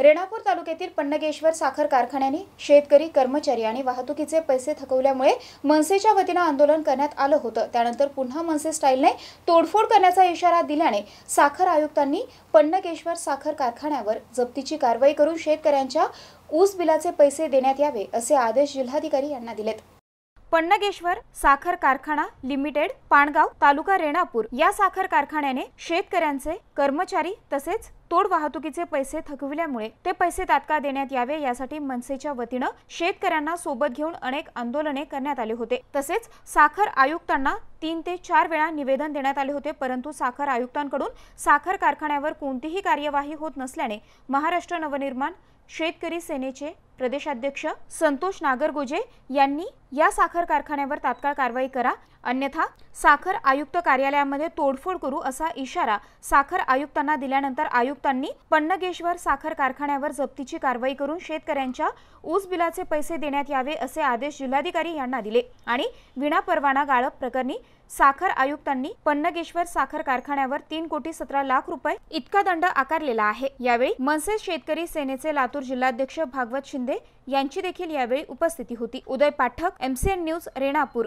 रेणापूर तालुक्यातील पन्नगेश्वर साखर कारखान्याने शेतकरी कर्मचारी आणि वाहतुकीचे पैसे थकवल्यामुळे मनसेच्या वतीनं आंदोलन करण्यात आलं होतं. त्यानंतर पुन्हा मनसे स्टाईलने तोडफोड करण्याचा इशारा दिल्याने साखर आयुक्तांनी पन्नगेश्वर साखर कारखान्यावर जप्तीची कारवाई करून शेतकऱ्यांच्या ऊस बिलाचे पैसे देण्यात यावे असे आदेश जिल्हाधिकारी यांना दिलेत. पन्नगेश्वर साखर कारखाना लिमिटेड पाणगाव तालुका रेणापूर या साखर कारखान्याने शेतकऱ्यांचे कर्मचारी तसेच तोड वाहतुकीचे पैसे थकविल्यामुळे ते पैसे तात्काळ देण्यात यावे यासाठी मनसेच्या वतीनं शेतकऱ्यांना सोबत घेऊन अनेक आंदोलने करण्यात आले होते. तसेच साखर आयुक्तांना तीन ते चार वेळा निवेदन देण्यात आले होते परंतु साखर आयुक्तांकडून साखर कारखान्यावर कोणतीही कार्यवाही होत नसल्याने महाराष्ट्र नवनिर्माण शेतकरी सेनेचे प्रदेशाध्यक्ष संतोष नागरगोजे यांनी या साखर कारखान्यावर तात्काळ कारवाई करा अन्यथा साखर आयुक्त कार्यालयामध्ये तोडफोड करू असा इशारा साखर आयुक्तांना दिल्यानंतर आयुक्तांनी पन्नगेश्वर साखर कारखान्यावर जप्तीची कारवाई करून शेतकऱ्यांच्या ऊस बिलाचे पैसे देण्यात यावे असे आदेश जिल्हाधिकारी यांना दिले आणि विना परवाना गाळप प्रकरणी साखर आयुक्तांनी पन्नगेश्वर साखर कारखान्यावर तीन कोटी सतरा लाख रुपये इतका दंड आकारलेला आहे. यावेळी मनसे शेतकरी सेनेचे लातूर जिल्हाध्यक्ष भागवत शिंदे यांची देखील यावेळी उपस्थिती होती. Uday Pathak MCN news Renapur.